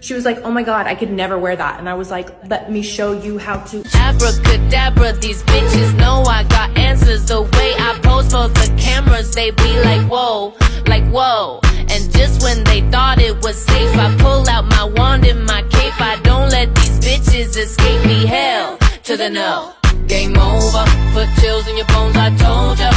She was like, oh my god, I could never wear that. And I was like, let me show you how to. Abracadabra, these bitches know I got answers. The way I pose for the cameras, they be like, whoa, like whoa. And just when they thought it was safe, I pull out my wand and my cape. I don't let these bitches escape me. Hell to the no. Game over, put chills in your bones. I told ya.